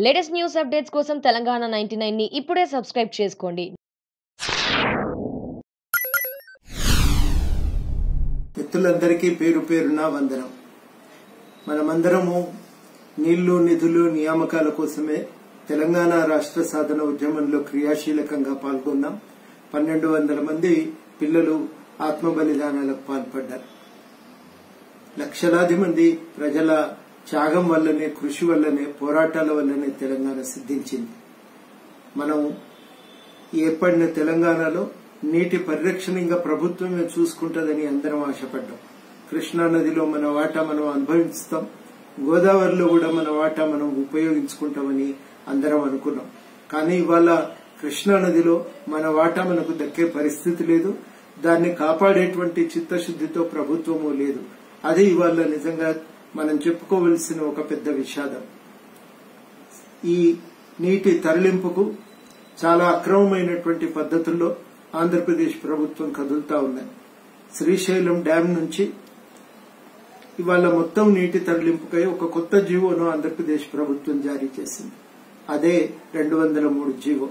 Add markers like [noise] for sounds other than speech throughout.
Latest news updates కోసం Telangana ninety నైన్ని ఇప్పుడే subscribe చేసుకోండి. మిత్రులందరికీ పేరు పేరున వందనం. మనమందరము నీళ్ళు నిధులు నియామకాల కోసమే తెలంగాణ రాష్ట్ర సాధన ఉద్యమంలో క్రియాశీలకంగా పాల్గొన్నాం. పన్నెండు వందల మంది పిల్లలు ఆత్మ బలిదానాలకు పాల్పడ్డారు. లక్షలాది మంది ప్రజల త్యాగం వల్లనే కృషి వల్లనే పోరాటాల వల్లనే తెలంగాణ సిద్ధించింది. మనం ఏర్పడిన తెలంగాణలో నీటి పరిరక్షణ ఇంకా ప్రభుత్వమే చూసుకుంటుందని అందరం ఆశపడ్డాం. కృష్ణా నదిలో మన వాటా మనం అనుభవిస్తాం. గోదావరిలో కూడా మన వాటా మనం ఉపయోగించుకుంటామని అందరం అనుకున్నాం. కానీ ఇవాళ కృష్ణా నదిలో మన వాటా మనకు దక్కే పరిస్థితి లేదు. దాన్ని కాపాడేటువంటి చిత్తశుద్దితో ప్రభుత్వము లేదు. అది ఇవాళ నిజంగా మనం చెప్పుకోవలసిన ఒక పెద్ద విషాదం. ఈ నీటి తరలింపుకు చాలా అక్రమమైనటువంటి పద్ధతుల్లో ఆంధ్రప్రదేశ్ ప్రభుత్వం కదులుతా ఉన్నాయి శ్రీశైలం డ్యాం నుంచి ఇవాళ మొత్తం నీటి తరలింపుకై ఒక కొత్త జీవోను ఆంధ్రప్రదేశ్ ప్రభుత్వం జారీ చేసింది. అదే రెండు వందల మూడు జీవో.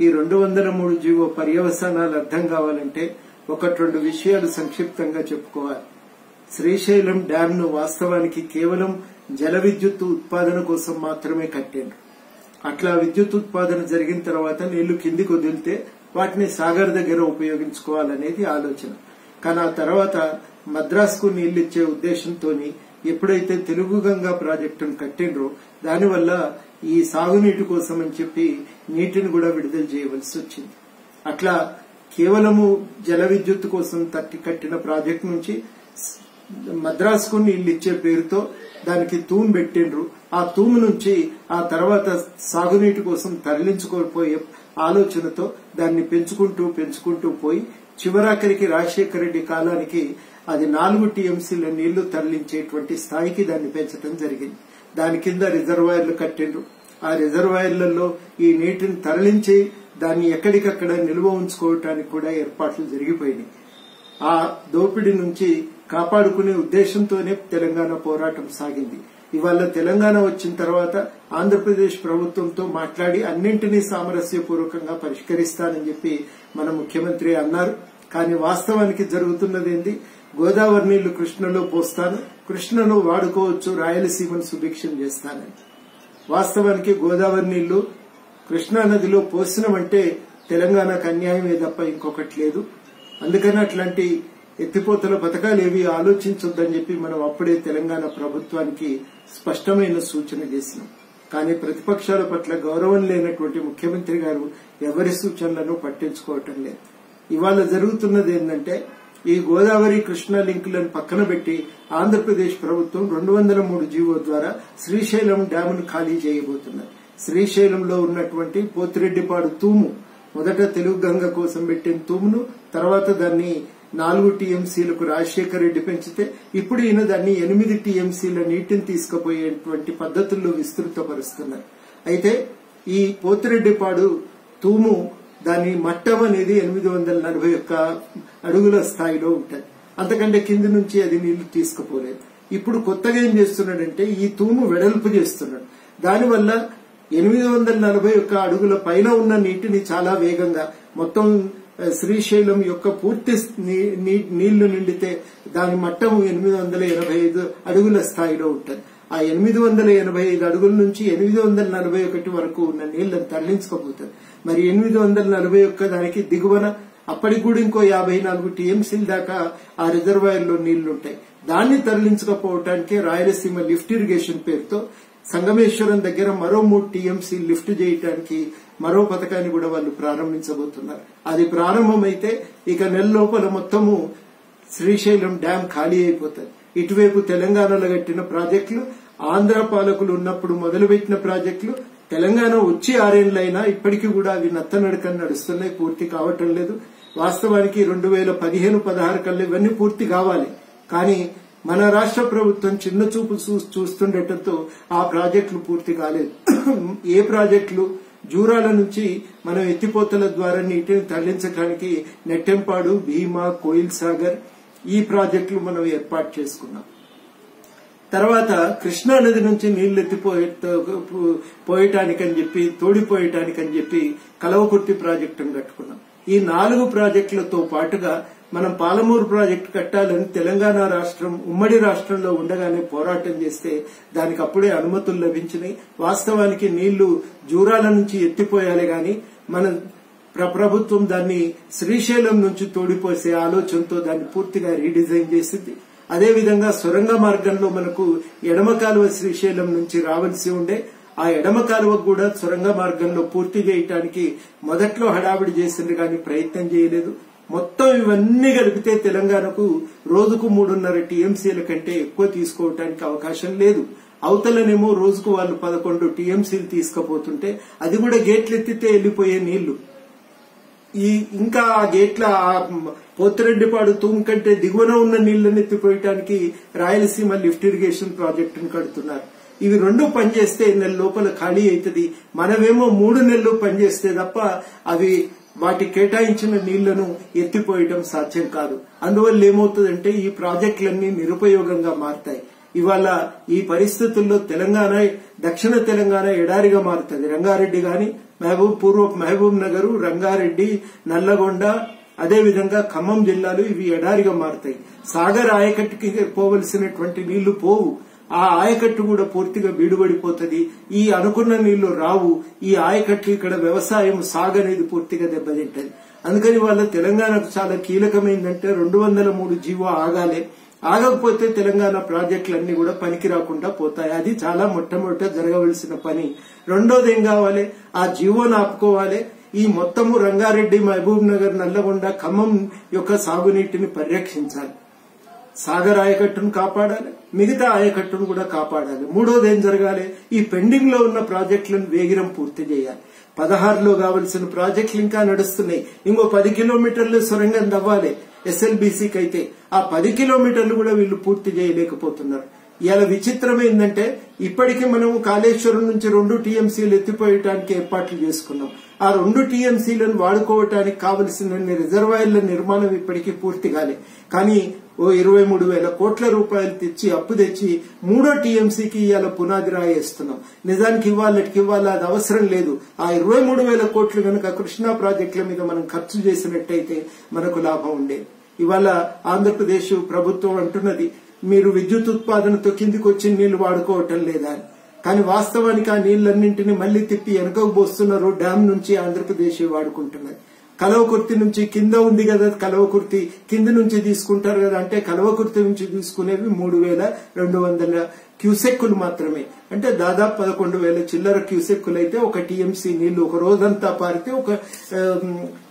ఈ రెండు వందల మూడు జీవో పర్యవసానాలు అర్థం కావాలంటే ఒకటి రెండు విషయాలు సంక్షిప్తంగా చెప్పుకోవాలి. శ్రీశైలం డ్యాం ను వాస్తవానికి కేవలం జల విద్యుత్ ఉత్పాదన కోసం మాత్రమే కట్టారు. అట్లా విద్యుత్ ఉత్పాదన జరిగిన తర్వాత నీళ్ళు కిందికి వదిలితే వాటిని సాగర్ దగ్గర ఉపయోగించుకోవాలనేది ఆలోచన. కానీ ఆ తర్వాత మద్రాసుకు నీళ్ళిచ్చే ఉద్దేశంతో ఎప్పుడైతే తెలుగు గంగా ప్రాజెక్టును కట్టిండ్రో దానివల్ల ఈ సాగునీటి కోసం అని చెప్పి నీటిని కూడా విడుదల చేయవలసి వచ్చింది. అట్లా కేవలము జల విద్యుత్ కోసం తట్టి కట్టిన ప్రాజెక్టు నుంచి మద్రాసుకు నీళ్ళు ఇచ్చే పేరుతో దానికి తూము పెట్టిండ్రు. ఆ తూము నుంచి ఆ తర్వాత సాగునీటి కోసం తరలించుకోపోయే ఆలోచనతో దాన్ని పెంచుకుంటూ పెంచుకుంటూ పోయి చివరాఖరికి రాజశేఖర రెడ్డి కాలానికి అది నాలుగు టీఎంసీల నీళ్ళు తరలించేటువంటి స్థాయికి దాన్ని పెంచడం జరిగింది. దాని కింద రిజర్వాయర్లు కట్టిండ్రు. ఆ రిజర్వాయర్లలో ఈ నీటిని తరలించి దాన్ని ఎక్కడికక్కడ నిల్వ ఉంచుకోవటానికి కూడా ఏర్పాట్లు జరిగిపోయినాయి. ఆ దోపిడీ నుంచి కాపాడుకునే ఉద్దేశంతోనే తెలంగాణ పోరాటం సాగింది. ఇవాళ తెలంగాణ వచ్చిన తర్వాత ఆంధ్రప్రదేశ్ ప్రభుత్వంతో మాట్లాడి అన్నింటినీ సామరస్యపూర్వకంగా పరిష్కరిస్తానని చెప్పి మన ముఖ్యమంత్రి అన్నారు. కానీ వాస్తవానికి జరుగుతున్నదేంది గోదావరి నీళ్ళు కృష్ణలో పోస్తాను కృష్ణను వాడుకోవచ్చు రాయలసీమను సుభిక్షం చేస్తానని. వాస్తవానికి గోదావరి నీళ్ళు కృష్ణా నదిలో పోసినమంటే తెలంగాణకు అన్యాయమే తప్ప ఇంకొకటి లేదు. అందుకని అట్లాంటి ఎత్తిపోతల పథకాలు ఏవి ఆలోచించొద్దని చెప్పి మనం అప్పుడే తెలంగాణ ప్రభుత్వానికి స్పష్టమైన సూచన చేసినాం. కానీ ప్రతిపక్షాల పట్ల గౌరవం లేనటువంటి ముఖ్యమంత్రి గారు ఎవరి సూచనలను పట్టించుకోవటం లేదు. ఇవాళ జరుగుతున్నది ఏంటంటే ఈ గోదావరి కృష్ణా లింకులను పక్కన పెట్టి ఆంధ్రప్రదేశ్ ప్రభుత్వం రెండు వందల మూడు జీవో ద్వారా శ్రీశైలం డ్యామును ఖాళీ చేయబోతున్నారు శ్రీశైలంలో ఉన్నటువంటి పోతిరెడ్డిపాడు తూము మొదట తెలుగు గంగ కోసం పెట్టిన తూమును తర్వాత దాన్ని నాలుగు టీఎంసీలకు రాజశేఖర రెడ్డి పెంచితే ఇప్పుడు ఈయన దాన్ని ఎనిమిది టీఎంసీల నీటిని తీసుకుపోయేటువంటి పద్ధతుల్లో విస్తృతపరుస్తున్నారు. అయితే ఈ పోతిరెడ్డిపాడు తూము దాని మట్టం అనేది ఎనిమిది వందల నలభై ఒక్క అడుగుల స్థాయిలో ఉంటుంది. అంతకంటే కింది నుంచి అది నీళ్ళు తీసుకుపోలేదు. ఇప్పుడు కొత్తగా ఏం చేస్తున్నాడంటే ఈ తూము వెడల్పు చేస్తున్నాడు. దానివల్ల ఎనిమిది వందల నలభై ఒక్క అడుగుల పైన ఉన్న నీటిని చాలా వేగంగా మొత్తం శ్రీశైలం యొక్క పూర్తి నీళ్ళు నిండితే దాని మట్టం ఎనిమిది వందల ఎనభై ఐదు అడుగుల స్థాయిలో ఉంటుంది. ఆ ఎనిమిది వందల ఎనభై ఐదు అడుగుల నుంచి ఎనిమిది వందల నలభై ఒకటి వరకు ఉన్న నీళ్ళను తరలించుకోబోతుంది. మరి ఎనిమిది వందల నలభై ఒక్క దానికి దిగువన అప్పటికి కూడా ఇంకో యాభై నాలుగు టీఎంసీల దాకా ఆ రిజర్వాయర్లో నీళ్ళుంటాయి. దాన్ని తరలించకపోవటానికి రాయలసీమ లిఫ్ట్ ఇరిగేషన్ పేరుతో సంగమేశ్వరం దగ్గర మరో మూడు టీఎంసీ లిఫ్ట్ చేయడానికి మరో పథకాన్ని కూడా వాళ్ళు ప్రారంభించబోతున్నారు. అది ప్రారంభమైతే ఇక నెల లోపల మొత్తము శ్రీశైలం డ్యాం ఖాళీ అయిపోతుంది ఇటువైపు తెలంగాణలో కట్టిన ప్రాజెక్టులు ఆంధ్ర పాలకులు ఉన్నప్పుడు మొదలుపెట్టిన ప్రాజెక్టులు తెలంగాణ వచ్చి ఆరేళ్ళైనా ఇప్పటికీ కూడా అవి నత్తనడకని నడుస్తున్నాయి పూర్తి కావటం లేదు. వాస్తవానికి రెండు వేల పదిహేను పదహారు కల్లా ఇవన్నీ పూర్తి కావాలి. కానీ మన రాష్ట్ర ప్రభుత్వం చిన్న చూపు చూస్తుండటంతో ఆ ప్రాజెక్టులు పూర్తి కాలేదు. [clears throat] ఏ ప్రాజెక్టులు జూరాల నుంచి మనం ఎత్తిపోతల ద్వారా నీటిని తరలించడానికి నెట్టెంపాడు భీమా కోయిల్ సాగర్ ఈ ప్రాజెక్టులు మనం ఏర్పాటు చేసుకున్నాం. తర్వాత కృష్ణా నది నుంచి నీళ్ళు ఎత్తిపోయే పోయటానికని చెప్పి తోడిపోయటానికని చెప్పి కలవకుర్తి ప్రాజెక్టును కట్టుకున్నాం. ఈ నాలుగు ప్రాజెక్టులతో పాటుగా మనం పాలమూరు ప్రాజెక్టు కట్టాలని తెలంగాణ రాష్ట్రం ఉమ్మడి రాష్ట్రంలో ఉండగానే పోరాటం చేస్తే దానికి అప్పుడే అనుమతులు లభించినాయి. వాస్తవానికి నీళ్ళు జూరాల నుంచి ఎత్తిపోయాలి గాని మన ప్రభుత్వం దాన్ని శ్రీశైలం నుంచి తోడిపోసే ఆలోచనతో దాన్ని పూర్తిగా రీడిజైన్ చేసింది. అదేవిధంగా సొరంగ మార్గంలో మనకు ఎడమ కాలువ శ్రీశైలం నుంచి రావాల్సి ఉండే ఆ ఎడమ కాలువకు కూడా సొరంగ మార్గంలో పూర్తి చేయటానికి మొదట్లో హడావిడి చేసింది కానీ ప్రయత్నం చేయలేదు. మొత్తం ఇవన్నీ కలిపితే తెలంగాణకు రోజుకు మూడున్నర టీఎంసీల కంటే ఎక్కువ తీసుకోవటానికి అవకాశం లేదు. అవతలనేమో రోజుకు వాళ్ళు పదకొండు టీఎంసీలు తీసుకుపోతుంటే అది కూడా గేట్లు ఎత్తితే వెళ్ళిపోయే నీళ్ళు. ఈ ఇంకా ఆ గేట్ల పోతిరెడ్డిపాడు తూము కంటే దిగువన ఉన్న నీళ్ళను ఎత్తిపోయటానికి రాయలసీమ లిఫ్ట్ ఇరిగేషన్ ప్రాజెక్టును కడుతున్నారు. ఇవి రెండు పనిచేస్తే నెల లోపల ఖాళీ అవుతుంది మనమేమో మూడు నెలలు పనిచేస్తే తప్ప అవి వాటి కేటాయించిన నీళ్ళను ఎత్తిపోయటం సాధ్యం కాదు. అందువల్ల ఏమవుతుందంటే ఈ ప్రాజెక్టులన్నీ నిరుపయోగంగా మారతాయి. ఇవాళ ఈ పరిస్థితుల్లో తెలంగాణ దక్షిణ తెలంగాణ ఎడారిగా మారుతుంది. రంగారెడ్డి గాని మహబూబ్ పూర్వ మహబూబ్ నగర్ రంగారెడ్డి నల్లగొండ అదేవిధంగా ఖమ్మం జిల్లాలు ఇవి ఎడారిగా మారుతాయి. సాగర్ ఆయకట్టుకి పోవలసినటువంటి నీళ్ళు పోవు. ఆ ఆయకట్టు కూడా పూర్తిగా బీడుబడిపోతుంది. ఈ అనుకున్న నీళ్ళు రావు. ఈ ఆయకట్టు ఇక్కడ వ్యవసాయం సాగనేది పూర్తిగా దెబ్బతింటది. అందుకని వాళ్ళ తెలంగాణకు చాలా కీలకమైందంటే రెండు వందల మూడు జీవో ఆగాలి. ఆగకపోతే తెలంగాణ ప్రాజెక్టులన్నీ కూడా పనికి రాకుండా పోతాయి. అది చాలా మొట్టమొదట జరగవలసిన పని. రెండోది ఏం కావాలి? ఆ జీవోను ఆపుకోవాలి. ఈ మొత్తము రంగారెడ్డి మహబూబ్ నగర్ నల్లగొండ ఖమ్మం యొక్క సాగునీటిని పరిరక్షించాలి. సాగర్ ఆయకట్టును కాపాడాలి మిగతా ఆయకట్టును కూడా కాపాడాలి. మూడోది ఏం జరగాలి? ఈ పెండింగ్లో ఉన్న ప్రాజెక్టులను వేగిరం పూర్తి చేయాలి. పదహారులో కావలసిన ప్రాజెక్టులు ఇంకా నడుస్తున్నాయి. ఇంకో పది కిలోమీటర్లు సొరంగం తవ్వాలి. ఎస్ఎల్బీసీకి అయితే ఆ పది కిలోమీటర్లు కూడా వీళ్ళు పూర్తి చేయలేకపోతున్నారు. ఇలా విచిత్రం ఏంటంటే ఇప్పటికీ మనం కాళేశ్వరం నుంచి రెండు టీఎంసీలు ఎత్తిపోయటానికి ఏర్పాట్లు చేసుకున్నాం. ఆ రెండు టీఎంసీలను వాడుకోవటానికి కావలసిన రిజర్వాయర్ల నిర్మాణం ఇప్పటికీ పూర్తి కాలే. కానీ ఓ ఇరవై మూడు వేల కోట్ల రూపాయలు తెచ్చి అప్పు తెచ్చి మూడో టీఎంసీకి ఇవాళ పునాది రాయేస్తున్నాం. నిజానికి ఇవాళకి ఇవ్వాలి? అది అవసరం లేదు. ఆ ఇరవై మూడు వేల కోట్లు కనుక కృష్ణా ప్రాజెక్టుల మీద మనం ఖర్చు చేసినట్టయితే మనకు లాభం ఉండేది. ఇవాళ ఆంధ్రప్రదేశ్ ప్రభుత్వం అంటున్నది మీరు విద్యుత్ ఉత్పాదనతో కిందికి వచ్చి నీళ్ళు వాడుకోవటం లేదా? అని కానీ వాస్తవానికి ఆ నీళ్ళన్నింటినీ మళ్ళీ తిప్పి వెనకకు పోస్తున్నారు డ్యాం నుంచి ఆంధ్రప్రదేశ్ వాడుకుంటున్నది. కలవకుర్తి నుంచి కింద ఉంది కదా కలవకుర్తి కింద నుంచి తీసుకుంటారు కదా అంటే కలవకుర్తి నుంచి తీసుకునేవి మూడు వేల రెండు వందల క్యూసెక్కులు మాత్రమే. అంటే దాదాపు పదకొండు వేల చిల్లర క్యూసెక్కులు అయితే ఒక టీఎంసీ నీళ్ళు ఒక రోజంతా పారితే ఒక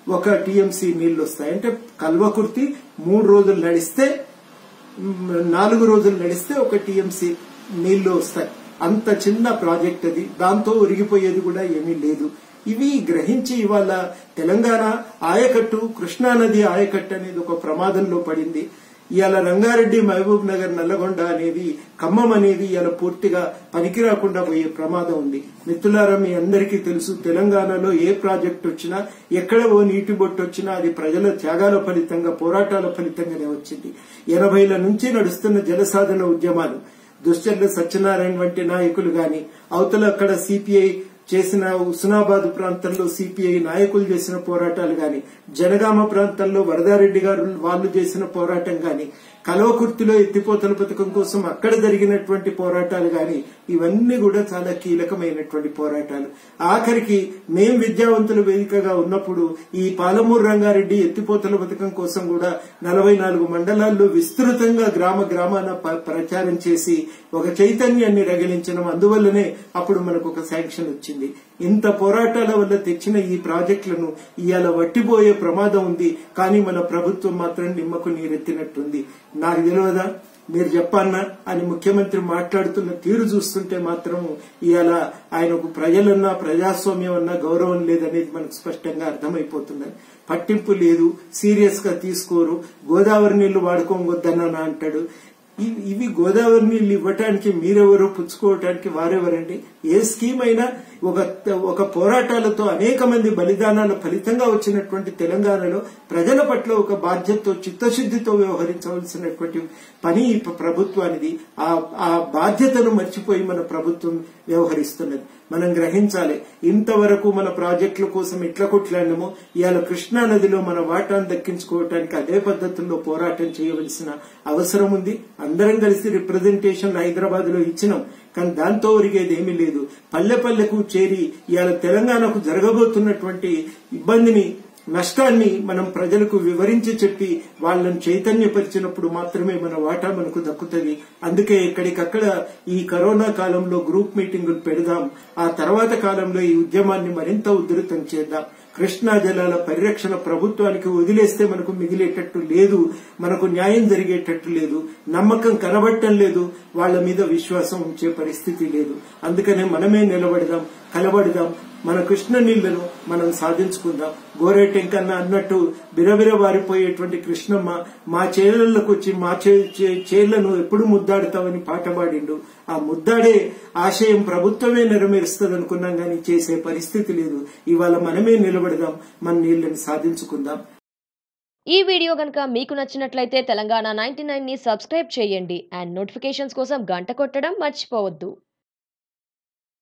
ఒక టీఎంసీ నీళ్ళు వస్తాయి అంటే కల్వకుర్తి మూడు రోజులు నడిస్తే నాలుగు రోజులు నడిస్తే ఒక టీఎంసీ నీళ్ళు వస్తాయి. అంత చిన్న ప్రాజెక్ట్ అది. దాంతో ఒరిగిపోయేది కూడా ఏమీ లేదు. ఇవి గ్రహించి ఇవాళ తెలంగాణ ఆయకట్టు కృష్ణానది ఆయకట్టు అనేది ఒక ప్రమాదంలో పడింది. ఇవాళ రంగారెడ్డి మహబూబ్ నగర్ నల్లగొండ అనేది ఖమ్మం అనేది ఇవాళ పూర్తిగా పనికి రాకుండా పోయే ప్రమాదం ఉంది. మిత్రులారా మీ అందరికీ తెలుసు తెలంగాణలో ఏ ప్రాజెక్ట్ వచ్చినా ఎక్కడ ఓ నీటి బొట్టు వచ్చినా అది ప్రజల త్యాగాల ఫలితంగా పోరాటాల ఫలితంగానే వచ్చింది. ఎనభైల నుంచి నడుస్తున్న జలసాధన ఉద్యమాలు దుశ్చర్ల సత్యనారాయణ వంటి నాయకులు గాని అవతల అక్కడ సిపిఐ చేసిన హుస్నాబాద్ ప్రాంతంలో సిపిఐ నాయకులు చేసిన పోరాటాలు గాని జనగామ ప్రాంతంలో వరదారెడ్డి గారు వాళ్ళు చేసిన పోరాటం గాని కలవకుర్తిలో ఎత్తిపోతల పథకం కోసం అక్కడ జరిగినటువంటి పోరాటాలు గాని ఇవన్నీ కూడా చాలా కీలకమైనటువంటి పోరాటాలు. ఆఖరికి మేం విద్యావంతుల వేదికగా ఉన్నప్పుడు ఈ పాలమూరు రంగారెడ్డి ఎత్తిపోతల పథకం కోసం కూడా నలభై నాలుగు మండలాల్లో విస్తృతంగా గ్రామ గ్రామాన ప్రచారం చేసి ఒక చైతన్యాన్ని రగిలించడం అందువల్లనే అప్పుడు మనకు ఒక శాంక్షన్ వచ్చింది. ఇంత పోరాటాల వల్ల తెచ్చిన ఈ ప్రాజెక్టులను ఇవాళ వట్టిపోయే ప్రమాదం ఉంది. కానీ మన ప్రభుత్వం మాత్రం నిమ్మకు నీరెత్తినట్టుంది. నాకు తెలియదా? మీరు చెప్పన్నా అని ముఖ్యమంత్రి మాట్లాడుతున్న తీరు చూస్తుంటే మాత్రం ఇవాళ ఆయనకు ప్రజలన్నా ప్రజాస్వామ్యం అన్నా గౌరవం లేదనేది మనకు స్పష్టంగా అర్థమైపోతున్నది పట్టింపు లేదు సీరియస్గా తీసుకోరు గోదావరి నీళ్ళు వాడుకోవద్దన్నా అంటాడు. ఇవి గోదావరి నీళ్ళు ఇవ్వటానికి మీరెవరు పుచ్చుకోవటానికి వారెవరండి? ఏ స్కీమ్ అయినా ఒక ఒక పోరాటాలతో అనేక మంది బలిదానాల ఫలితంగా వచ్చినటువంటి తెలంగాణలో ప్రజల పట్ల ఒక బాధ్యతతో చిత్తశుద్ధితో వ్యవహరించవలసినటువంటి పని ఈ ప్రభుత్వానిది. ఆ బాధ్యతను మర్చిపోయి మన ప్రభుత్వం వ్యవహరిస్తున్నది. మనం గ్రహించాలి. ఇంతవరకు మన ప్రాజెక్టుల కోసం ఇట్ల కొట్లాడము ఇవాళ కృష్ణా నదిలో మన వాటాను దక్కించుకోవటానికి అదే పద్ధతుల్లో పోరాటం చేయవలసిన అవసరం ఉంది. అందరం కలిసి రిప్రజెంటేషన్ హైదరాబాద్లో ఇచ్చినాం. కానీ దాంతో ఒరిగేది ఏమీ లేదు. పల్లె పల్లెకు చేరి ఇవాళ తెలంగాణకు జరగబోతున్నటువంటి ఇబ్బందిని నష్టాన్ని మనం ప్రజలకు వివరించి చెప్పి వాళ్ళని చైతన్యపరిచినప్పుడు మాత్రమే మన వాటా మనకు దక్కుతుంది. అందుకే ఎక్కడికక్కడ ఈ కరోనా కాలంలో గ్రూప్ మీటింగులు పెడదాం. ఆ తర్వాత కాలంలో ఈ ఉద్యమాన్ని మరింత ఉధృతం చేద్దాం. కృష్ణా జలాల పరిరక్షణ ప్రభుత్వానికి వదిలేస్తే మనకు మిగిలేటట్టు లేదు. మనకు న్యాయం జరిగేటట్టు లేదు. నమ్మకం కనబడటం లేదు. వాళ్ళ మీద విశ్వాసం ఉంచే పరిస్థితి లేదు. అందుకనే మనమే నిలబడదాం కలబడదాం. మన కృష్ణ నీళ్ళను మనం సాధించుకుందాం. గోరేటెంకన్న అన్నట్టు బిరబిర వారిపోయేటువంటి కృష్ణమ్మ మా చేలలకు వచ్చి మా చేళ్ళను ఎప్పుడు ముద్దాడుతామని పాట పాడిండు. ఆ ముద్దాడే ఆశయం ప్రభుత్వమే నెరవేరుస్తుంది అనుకున్నాం కానీ చేసే పరిస్థితి లేదు. ఇవాళ మనమే నిలబడదాం మన నీళ్ళను సాధించుకుందాం. ఈ వీడియో గనక మీకు నచ్చినట్లయితే తెలంగాణ నైన్టీ నైన్ని సబ్స్క్రైబ్ చేయండి. అండ్ నోటిఫికేషన్స్ కోసం గంట కొట్టడం మర్చిపోవద్దు.